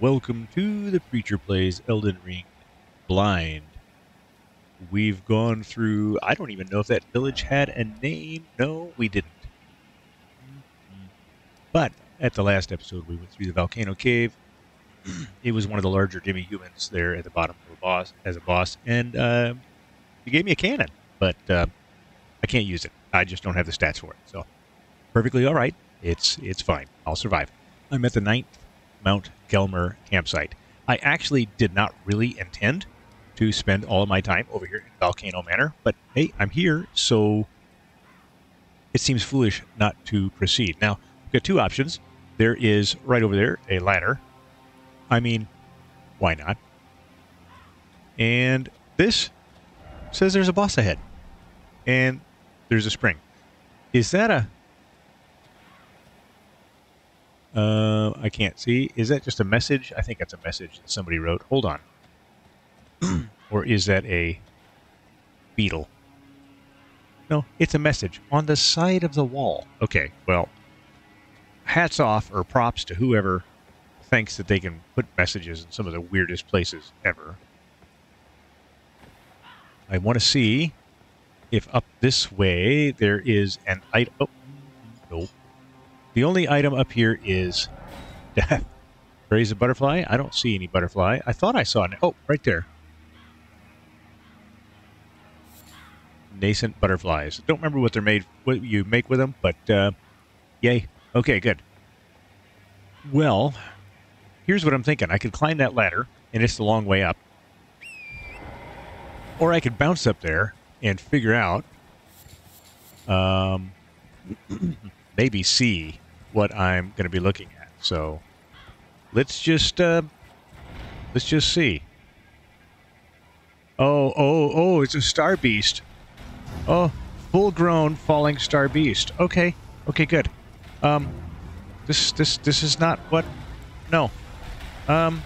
welcome to the Preacher Plays Elden Ring Blind. We've gone through, I don't even know if that village had a name. No, we didn't. But at the last episode, we went through the volcano cave. it was one of the larger demi humans there at the bottom of a boss as a boss, and uh, he gave me a cannon, but uh, I can't use it. I just don't have the stats for it. So perfectly all right. It's it's fine. I'll survive. I'm at the ninth Mount Gelmir campsite. I actually did not really intend to spend all of my time over here in Volcano Manor, but hey, I'm here, so it seems foolish not to proceed. Now, we've got two options. There is right over there a ladder. I mean, why not? And this says there's a boss ahead. And there's a spring. Is that a uh, I can't see. Is that just a message? I think that's a message that somebody wrote. Hold on. or is that a beetle? No, it's a message on the side of the wall. Okay, well, hats off or props to whoever thinks that they can put messages in some of the weirdest places ever. I want to see if up this way there is an item. Oh, nope. The only item up here is death. Raise a butterfly? I don't see any butterfly. I thought I saw an... Oh, right there. Nascent butterflies. Don't remember what they're made, what you make with them, but uh, yay. Okay, good. Well, here's what I'm thinking. I could climb that ladder, and it's the long way up. Or I could bounce up there and figure out um, maybe see what I'm going to be looking at. So let's just uh, let's just see. Oh, oh, oh! It's a star beast. Oh, full-grown falling star beast. Okay, okay, good. Um, this this this is not what. No. Um.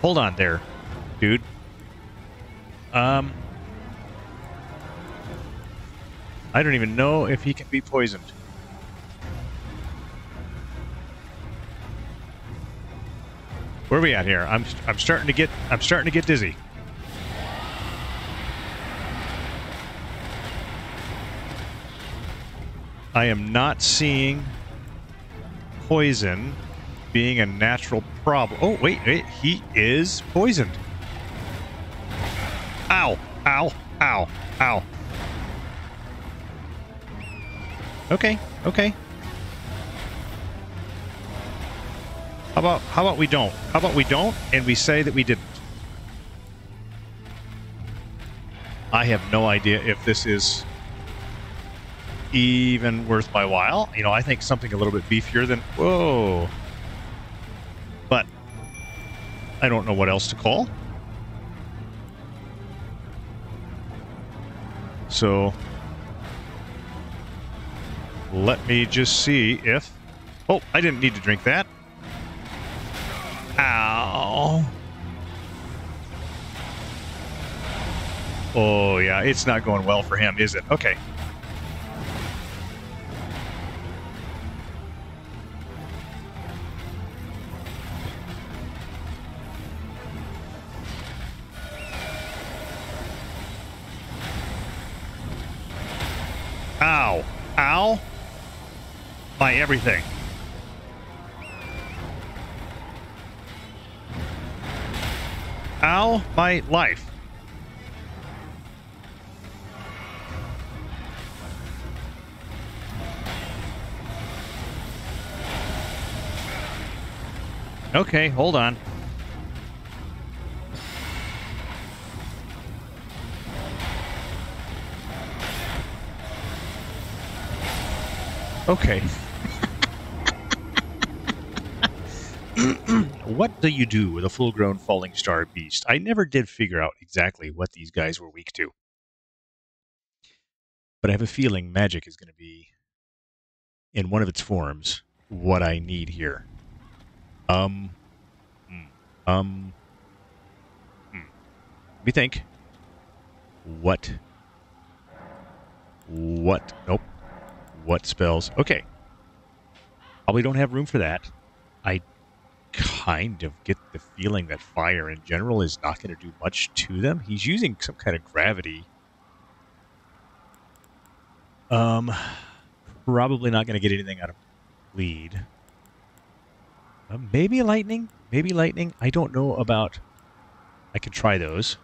Hold on there, dude. Um. I don't even know if he can be poisoned. Where are we at here? I'm I'm starting to get I'm starting to get dizzy. I am not seeing poison being a natural problem. Oh, wait, wait, he is poisoned. Ow, ow, ow, ow. Okay, okay. How about how about we don't? How about we don't and we say that we didn't? I have no idea if this is even worth my while. You know, I think something a little bit beefier than whoa. But I don't know what else to call. So let me just see if... Oh, I didn't need to drink that. Ow. Oh, yeah, it's not going well for him, is it? Okay. Everything. Ow, my life. Okay, hold on. Okay. what do you do with a full grown falling star beast? I never did figure out exactly what these guys were weak to. But I have a feeling magic is going to be, in one of its forms, what I need here. Um. Hmm, um. Hmm. Let me think. What? What? Nope. What spells? Okay. Probably don't have room for that. I kind of get the feeling that fire in general is not going to do much to them. He's using some kind of gravity. Um, probably not going to get anything out of lead. Uh, maybe lightning. Maybe lightning. I don't know about. I could try those.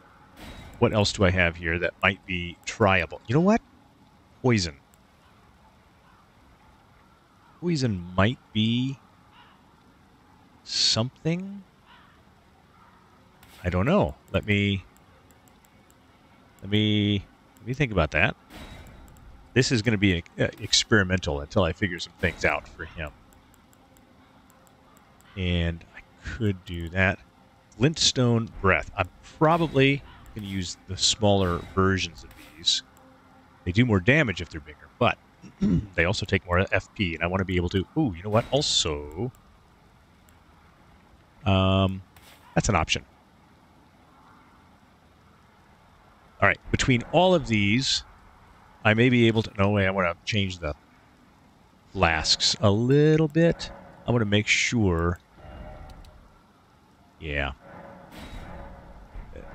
What else do I have here that might be tryable? You know what? Poison. Poison might be something. I don't know. Let me let me let me think about that. This is going to be uh, experimental until I figure some things out for him. And I could do that. Glintstone Breath. I'm probably going to use the smaller versions of these. They do more damage if they're bigger, but they also take more FP, and I want to be able to... Ooh, you know what? Also, um, that's an option. All right, between all of these, I may be able to... No way, I want to change the flasks a little bit. I want to make sure... Yeah.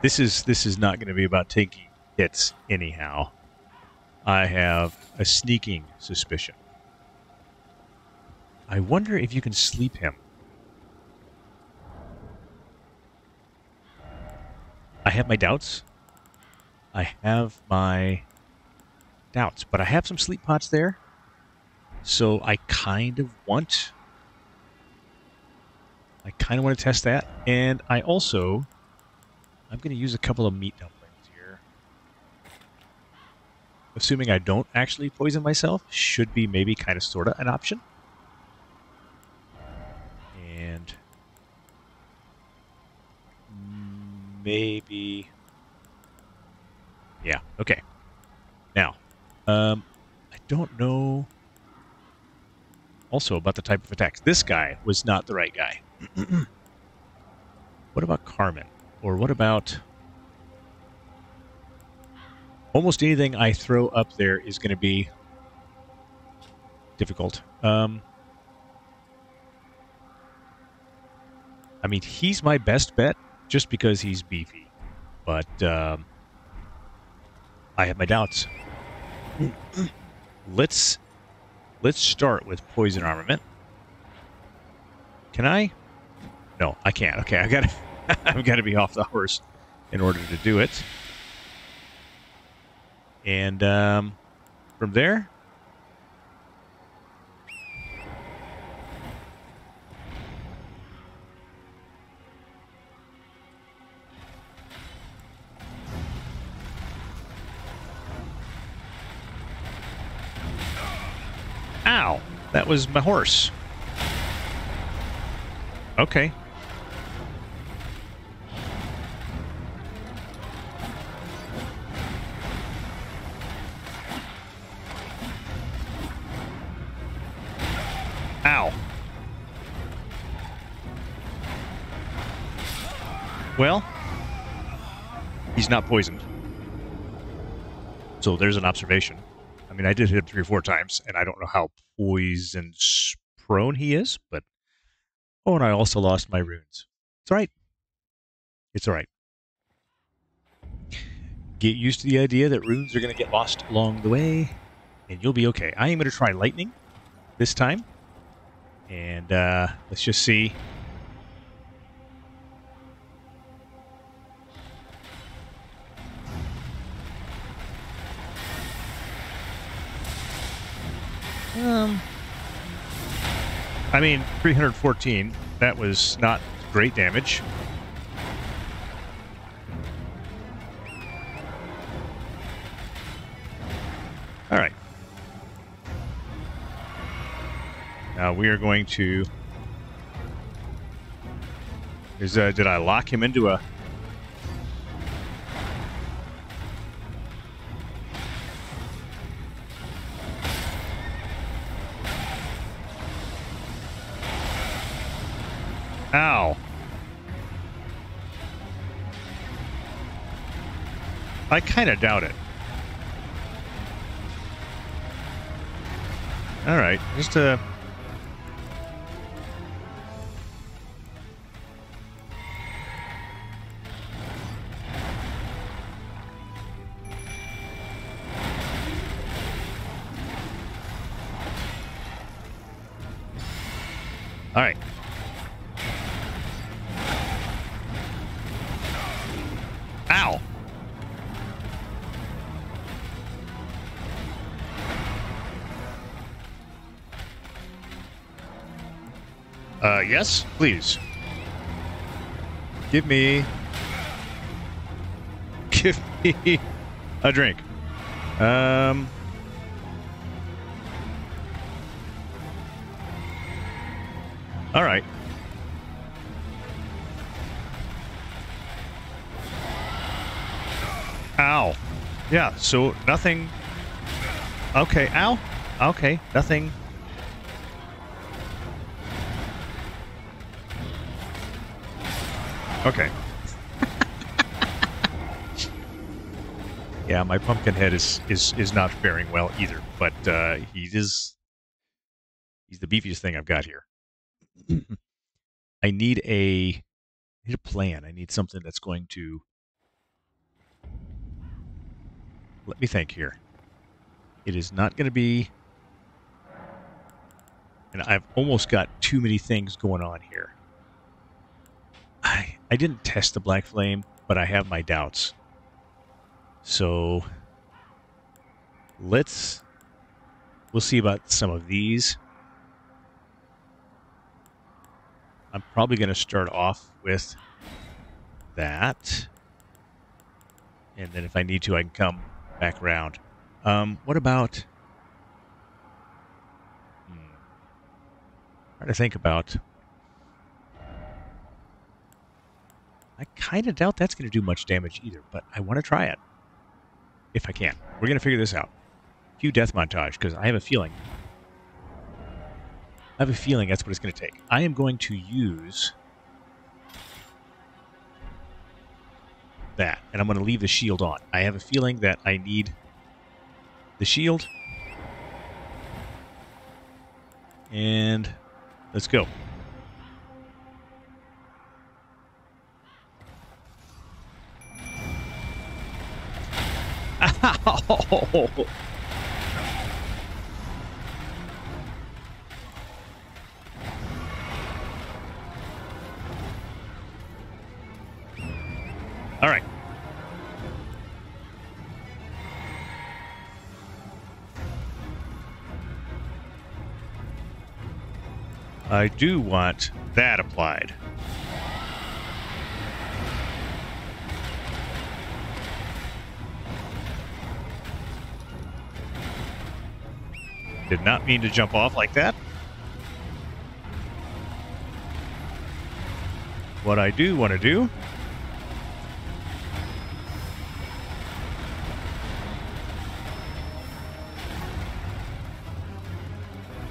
This is this is not going to be about taking hits anyhow. I have a sneaking suspicion. I wonder if you can sleep him. Have my doubts. I have my doubts, but I have some sleep pots there. So I kind of want I kind of want to test that. And I also, I'm going to use a couple of meat dumplings here. Assuming I don't actually poison myself, should be maybe kind of sort of an option. Maybe, yeah, okay. Now, um, I don't know also about the type of attacks. This guy was not the right guy. what about Carmen? Or what about... Almost anything I throw up there is going to be difficult. Um, I mean, he's my best bet just because he's beefy. But um, I have my doubts. let's let's start with poison armament. Can I? No, I can't. Okay, I gotta I've got to be off the horse in order to do it. And um, from there, Was my horse. Okay. Ow. Well, he's not poisoned. So there's an observation. I mean, I did hit him three or four times, and I don't know how poison prone he is, but Oh, and I also lost my runes. It's all right. It's all right. Get used to the idea that runes are going to get lost along the way, and you'll be okay. I am going to try lightning this time, and uh, let's just see. Um, I mean, 314, that was not great damage. All right. Now we are going to... Is uh, Did I lock him into a... Ow. I kind of doubt it. All right, just a. yes, please. Give me. Give me a drink. Um. All right. Ow. Yeah, so nothing. Okay, ow. Okay, nothing. Okay. yeah, my pumpkin head is is is not faring well either, but uh, he is he's the beefiest thing I've got here. I need a I need a plan. I need something that's going to let me think here. It is not going to be and I've almost got too many things going on here. I I didn't test the black flame, but I have my doubts. So let's we'll see about some of these. I'm probably going to start off with that. And then if I need to, I can come back around. Um, what about... Hmm, to think about... I kind of doubt that's going to do much damage either, but I want to try it. If I can. We're going to figure this out. Cue death montage, because I have a feeling I have a feeling that's what it's going to take. I am going to use that, and I'm going to leave the shield on. I have a feeling that I need the shield. And let's go. All right. I do want that applied. Did not mean to jump off like that. What I do want to do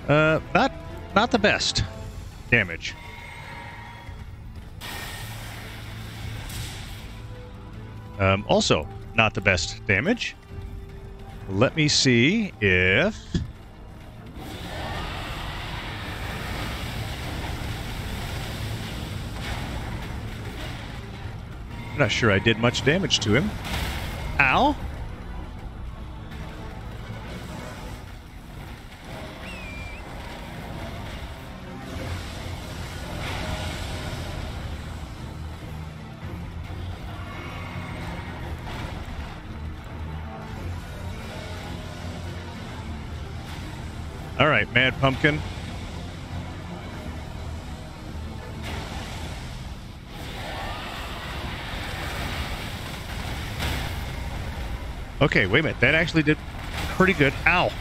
Uh, not, not the best damage. Um, also, not the best damage. Let me see if... I'm not sure I did much damage to him. Ow. All right, Mad Pumpkin. Okay, wait a minute. That actually did pretty good. Ow.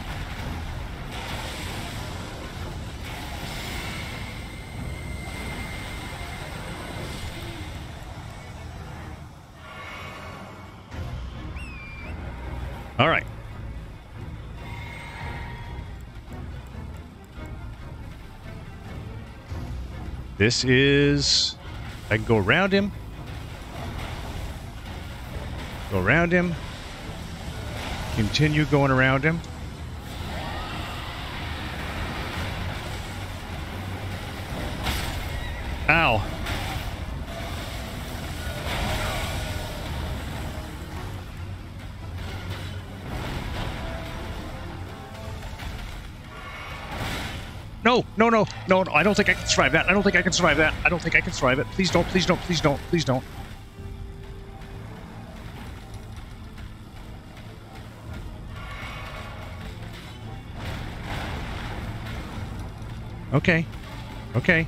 All right. This is... I can go around him. Go around him. Continue going around him. Ow. No! No, no, no, no. I don't think I can survive that. I don't think I can survive that. I don't think I can survive it. Please don't, please don't, please don't, please don't. Okay. Okay.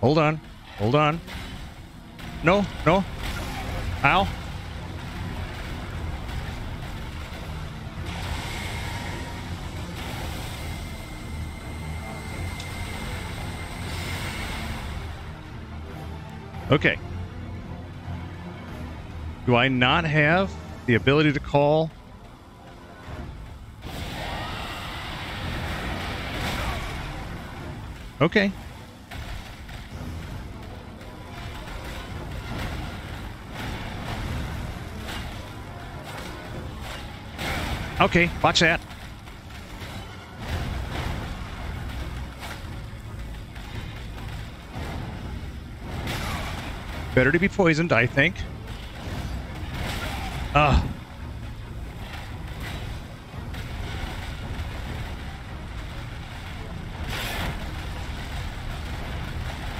Hold on. Hold on. No, no. Ow. Okay. Do I not have the ability to call? Okay. Okay, watch that. Better to be poisoned, I think. Ah.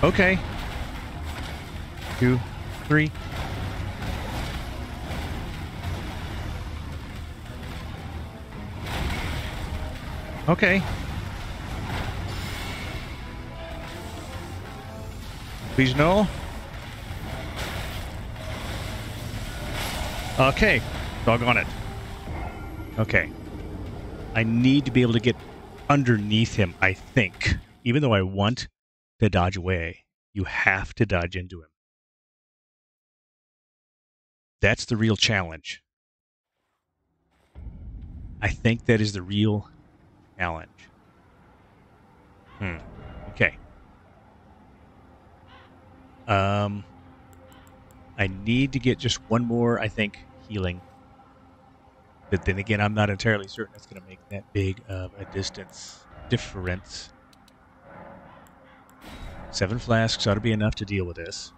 Okay. Two, three. Okay. Please no. Okay. Doggone it. Okay. I need to be able to get underneath him, I think. Even though I want to dodge away, you have to dodge into him. That's the real challenge. I think that is the real challenge. Hmm. Okay. Um, I need to get just one more, I think, healing. But then again, I'm not entirely certain it's going to make that big of a distance difference. Seven flasks ought to be enough to deal with this.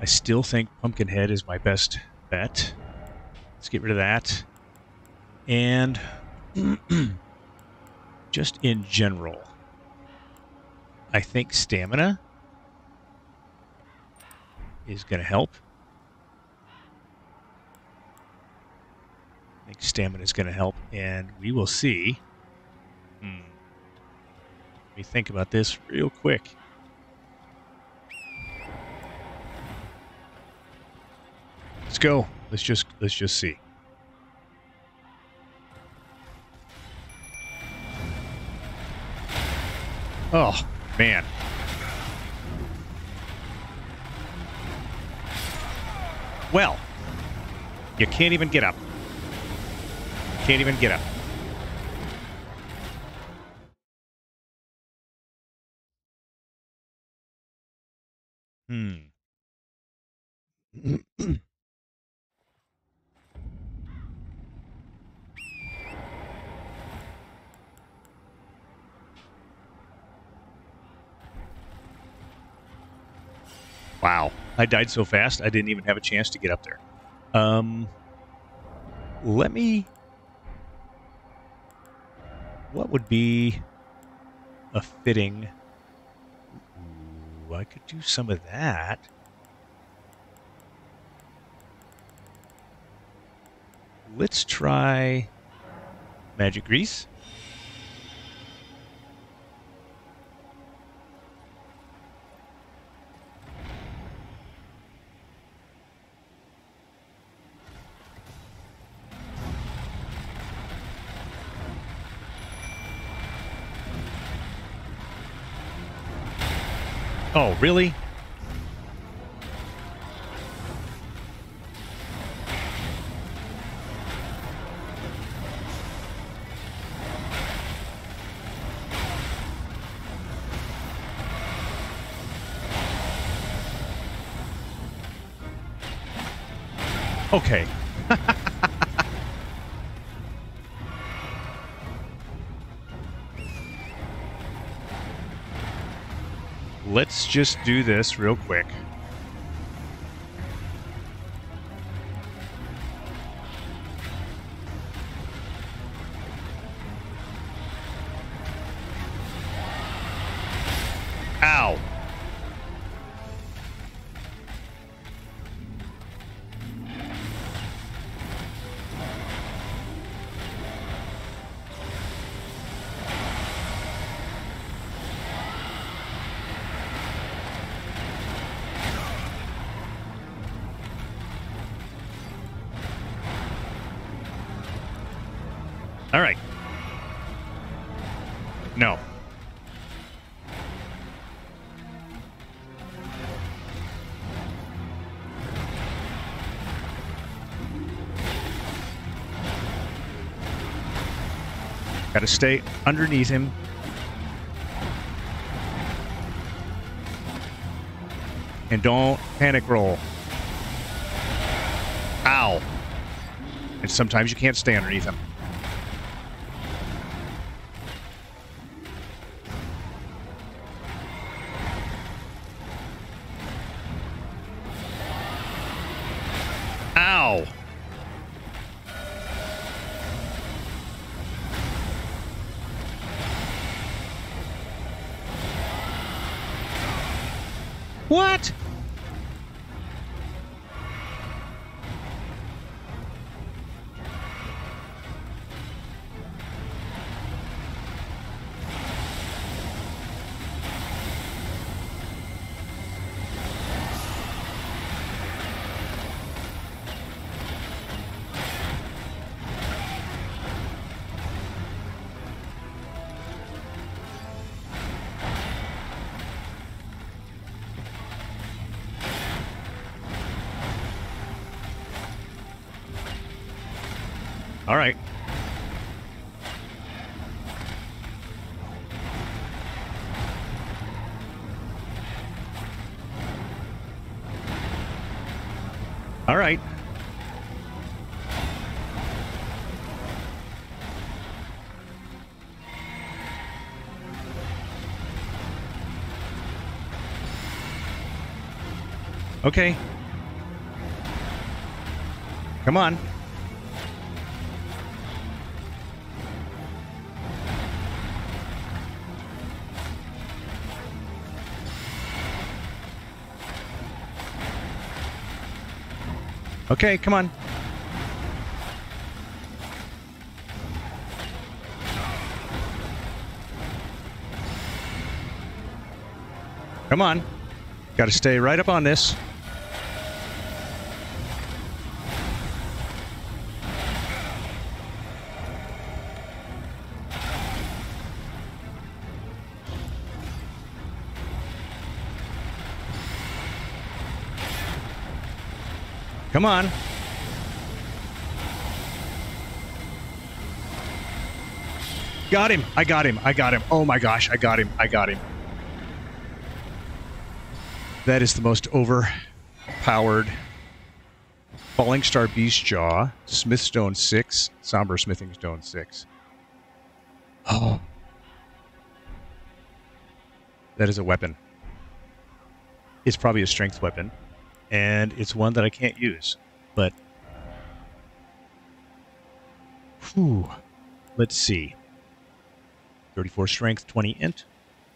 I still think Pumpkinhead is my best bet. Let's get rid of that. And just in general, I think stamina is going to help. I think stamina is going to help, and we will see. Hmm. Let me think about this real quick. Let's go. Let's just let's just see. Oh, man. Well, you can't even get up. Can't even get up. Hmm. wow. I died so fast, I didn't even have a chance to get up there. Um, let me. What would be a fitting? Ooh, I could do some of that. Let's try magic grease. Oh, really? Okay. Just do this real quick. All right. No. Got to stay underneath him. And don't panic roll. Ow. And sometimes you can't stay underneath him. All right. All right. Okay. Come on. Okay, come on. Come on. Got to stay right up on this. Come on. Got him. I got him. I got him. Oh my gosh. I got him. I got him. That is the most overpowered Falling Star Beast Jaw, Smithstone 6, Somber Smithing Stone 6. Oh. That is a weapon. It's probably a strength weapon and it's one that I can't use. But, whew, let's see. 34 strength, 20 int.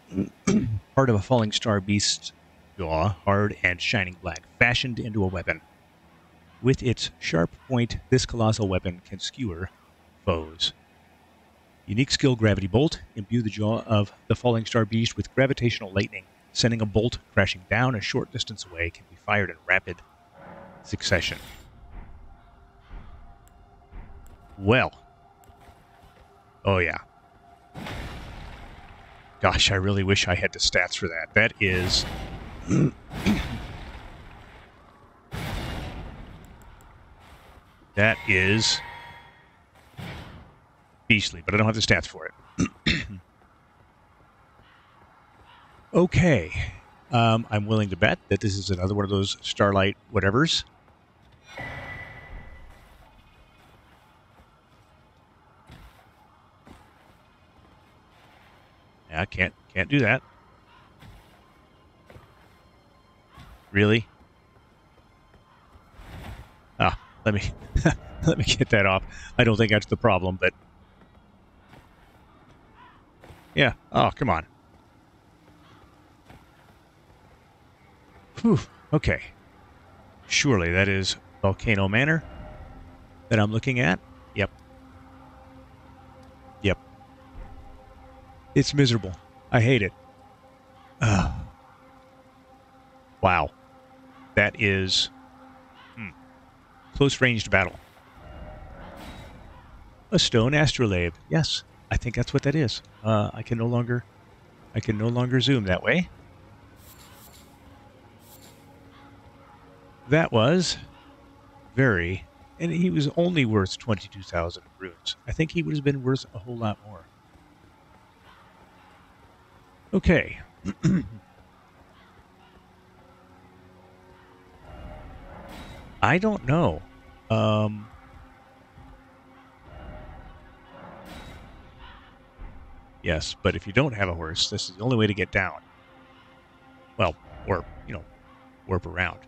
Part of a falling star beast jaw, hard and shining black, fashioned into a weapon. With its sharp point, this colossal weapon can skewer foes. Unique skill Gravity Bolt. Imbue the jaw of the falling star beast with gravitational lightning sending a bolt crashing down a short distance away can be fired in rapid succession. Well. Oh, yeah. Gosh, I really wish I had the stats for that. That is... that is... beastly, but I don't have the stats for it. Okay. Um, I'm willing to bet that this is another one of those Starlight whatevers. Yeah, can't can't do that. Really? Ah, let me let me get that off. I don't think that's the problem, but yeah. Oh, come on. Whew. Okay. Surely that is Volcano Manor that I'm looking at. Yep. Yep. It's miserable. I hate it. Uh, wow. That is hmm, close ranged battle. A stone astrolabe. Yes, I think that's what that is. Uh, I can no longer, I can no longer zoom that way. That was very, and he was only worth 22,000 runes. I think he would have been worth a whole lot more. Okay. I don't know. Um, yes, but if you don't have a horse, this is the only way to get down. Well, or, you know, warp around.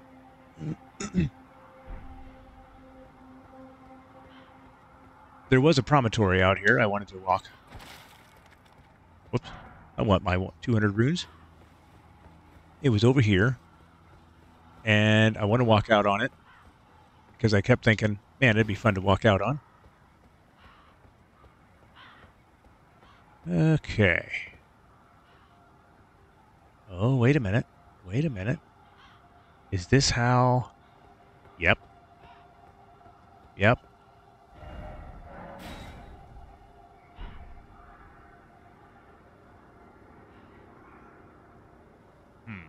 There was a promontory out here I wanted to walk. Whoops. I want my 200 runes. It was over here. And I want to walk out on it. Because I kept thinking, man, it'd be fun to walk out on. Okay. Oh, wait a minute. Wait a minute. Is this how... Yep. Yep. Hmm.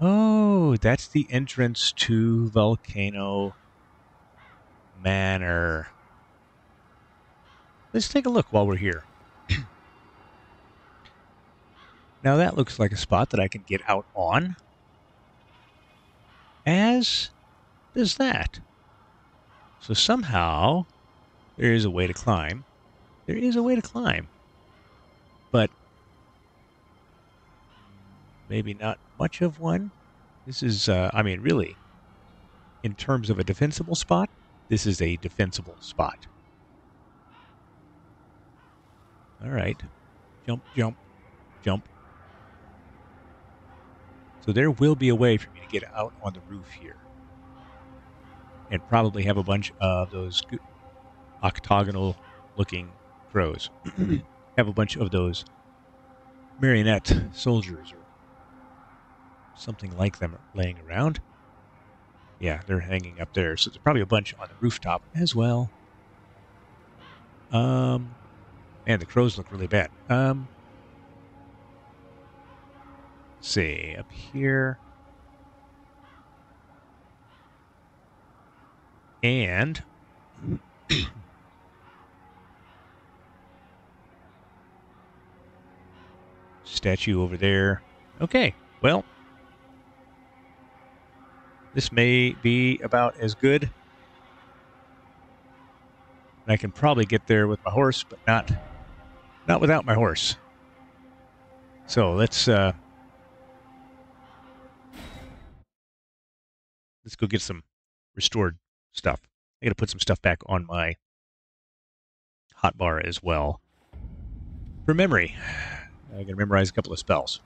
Oh, that's the entrance to Volcano Manor. Let's take a look while we're here. Now that looks like a spot that I can get out on. As does that. So somehow there is a way to climb. There is a way to climb. But maybe not much of one. This is, uh, I mean, really, in terms of a defensible spot, this is a defensible spot. All right. Jump, jump, jump. So there will be a way for me to get out on the roof here. And probably have a bunch of those octagonal looking crows. have a bunch of those marionette soldiers or something like them laying around. Yeah, they're hanging up there. So there's probably a bunch on the rooftop as well. Um, man, the crows look really bad. Um, see, up here. And statue over there. Okay, well, this may be about as good. I can probably get there with my horse, but not not without my horse. So let's uh, let's go get some restored stuff. I got to put some stuff back on my hotbar as well. For memory, I got to memorize a couple of spells.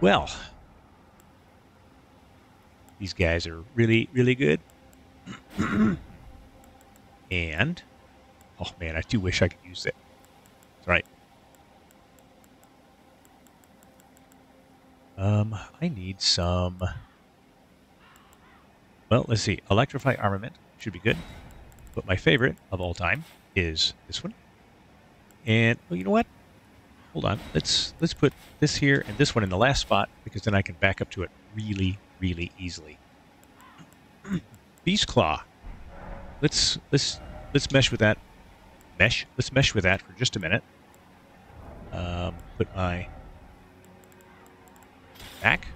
Well, these guys are really, really good. and, oh man, I do wish I could use it. That's right. Um, I need some. Well, let's see. Electrify armament should be good. But my favorite of all time is this one. And well, you know what? Hold on. Let's let's put this here and this one in the last spot because then I can back up to it really, really easily. Beast Claw. Let's let's let's mesh with that. Mesh. Let's mesh with that for just a minute. Um, put my back.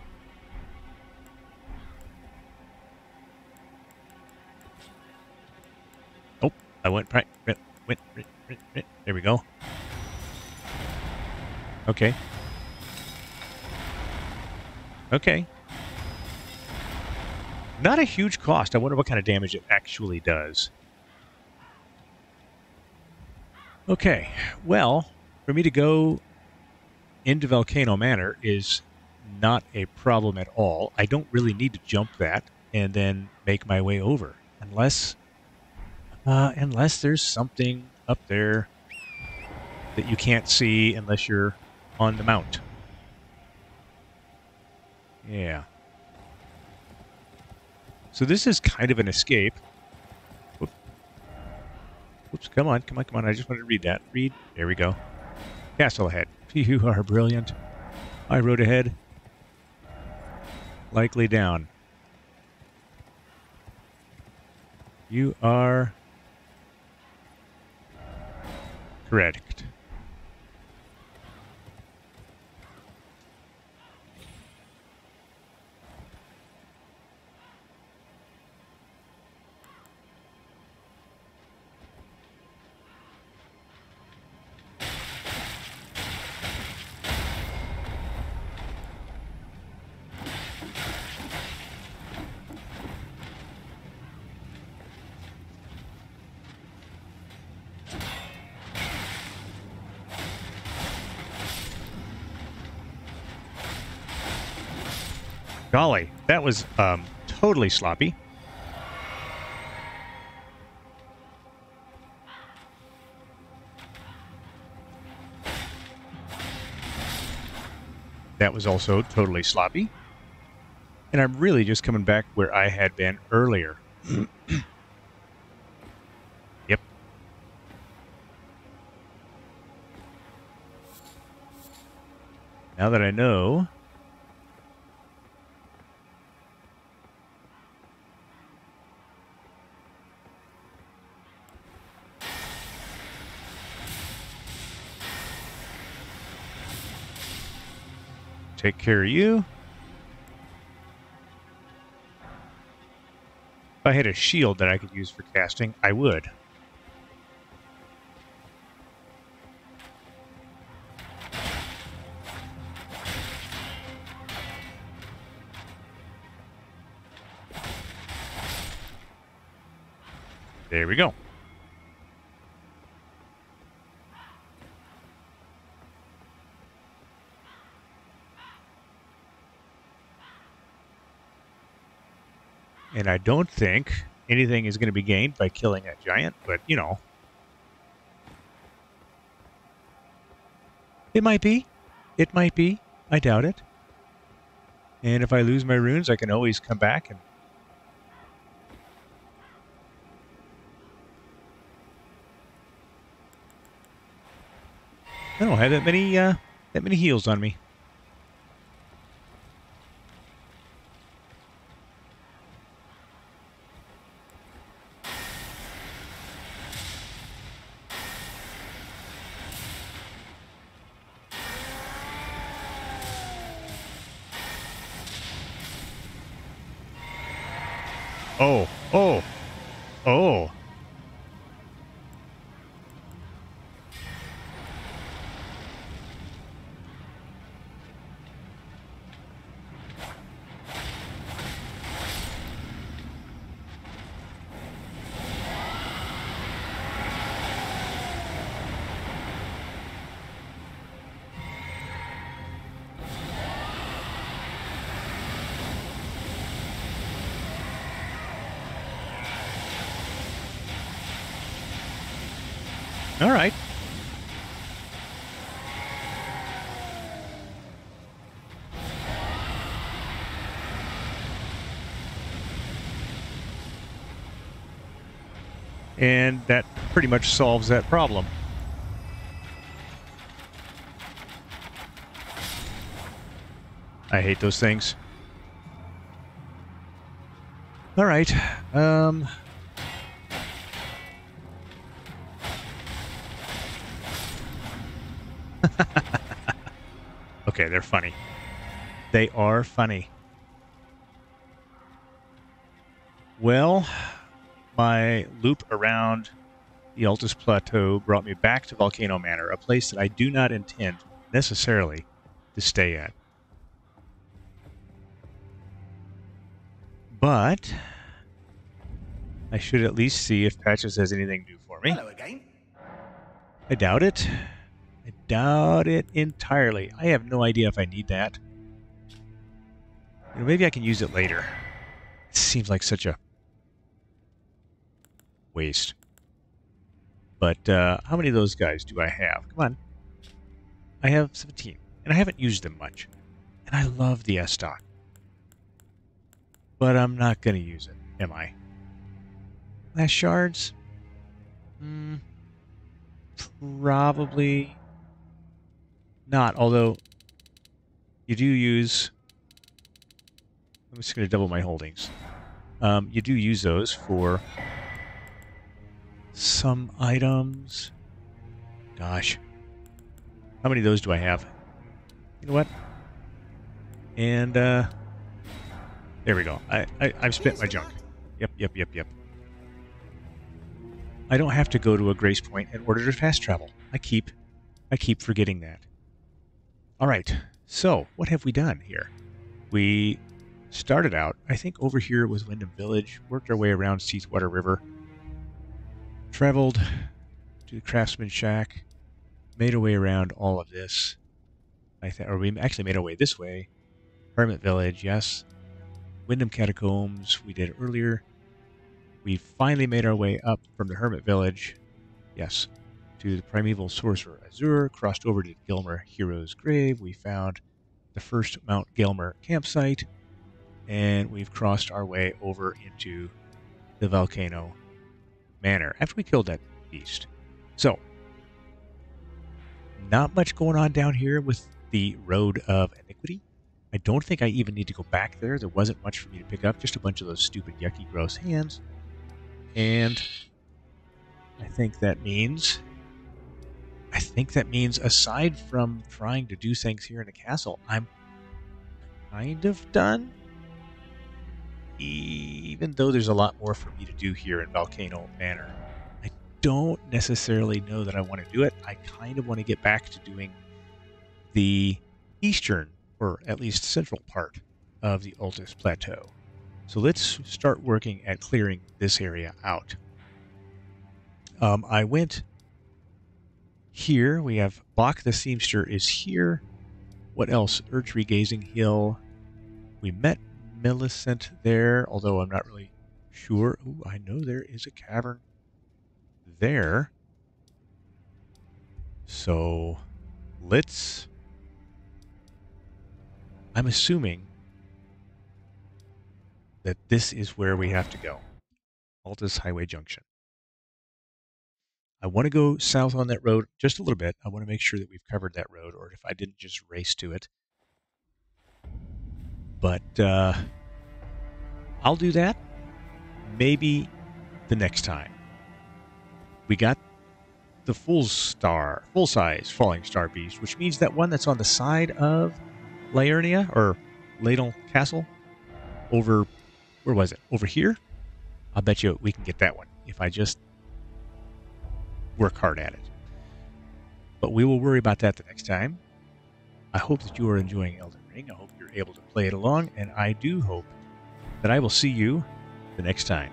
Oh, I went right, went, went, went, went, there we go. Okay. Okay. Not a huge cost. I wonder what kind of damage it actually does. Okay, well, for me to go into Volcano Manor is not a problem at all. I don't really need to jump that and then make my way over. Unless, uh, unless there's something up there that you can't see unless you're on the mount. Yeah. So this is kind of an escape. Whoop. Whoops, come on, come on, come on. I just wanted to read that. Read. There we go. Castle ahead. You are brilliant. I rode ahead. Likely down. You are correct. Golly, that was um, totally sloppy. That was also totally sloppy. And I'm really just coming back where I had been earlier. yep. Now that I know take care of you. If I had a shield that I could use for casting, I would. There we go. And I don't think anything is going to be gained by killing a giant, but you know. It might be. It might be. I doubt it. And if I lose my runes, I can always come back and I don't have that many uh, that many heals on me. All right. And that pretty much solves that problem. I hate those things. All right. Um, okay, they're funny. They are funny. Well, my loop around the Altus Plateau brought me back to Volcano Manor, a place that I do not intend necessarily to stay at. But I should at least see if Patches has anything new for me. Hello again. I doubt it. Doubt it entirely. I have no idea if I need that. You know, maybe I can use it later. It seems like such a waste. But uh, how many of those guys do I have? Come on. I have 17, and I haven't used them much. And I love the S-Stock. But I'm not going to use it. am I? Last shards? Hmm. Probably not, although you do use... I'm just going to double my holdings. Um, you do use those for some items. Gosh. How many of those do I have? You know what? And, uh... There we go. I, I, I've spent my junk. Yep, yep, yep, yep. I don't have to go to a grace point in order to fast travel. I keep I keep forgetting that. All right. So, what have we done here? We started out, I think over here was Wyndham Village, worked our way around Seethewater River, traveled to the Craftsman Shack, made our way around all of this. I th- or we actually made our way this way. Hermit Village, yes. Wyndham Catacombs, we did earlier. We finally made our way up from the Hermit Village, yes, to the Primeval Sorcerer Azur, crossed over to Gelmir Hero's Grave. We found the first Mount Gelmir campsite, and we've crossed our way over into the Volcano Manor after we killed that beast. So, not much going on down here with the Road of Iniquity. I don't think I even need to go back there. There wasn't much for me to pick up, just a bunch of those stupid, yucky, gross hands. And I think that means. I think that means, aside from trying to do things here in the castle, I'm kind of done. Even though there's a lot more for me to do here in Volcano Manor, I don't necessarily know that I want to do it. I kind of want to get back to doing the eastern, or at least central part of the Altus Plateau. So let's start working at clearing this area out. Um, I went here. We have Boc the Seamster is here. What else? Erdtree Gazing Hill. We met Millicent there, although I'm not really sure. Ooh, I know there is a cavern there. So let's. I'm assuming that this is where we have to go. Altus Highway Junction. I want to go south on that road just a little bit. I want to make sure that we've covered that road, or if I didn't just race to it. But uh, I'll do that maybe the next time. We got the full star, full size falling star beast, which means that one that's on the side of Laernia or Ladle Castle over where was it? Over here? I'll bet you we can get that one if I just work hard at it. But we will worry about that the next time. I hope that you are enjoying Elden Ring. I hope you're able to play it along, and I do hope that I will see you the next time.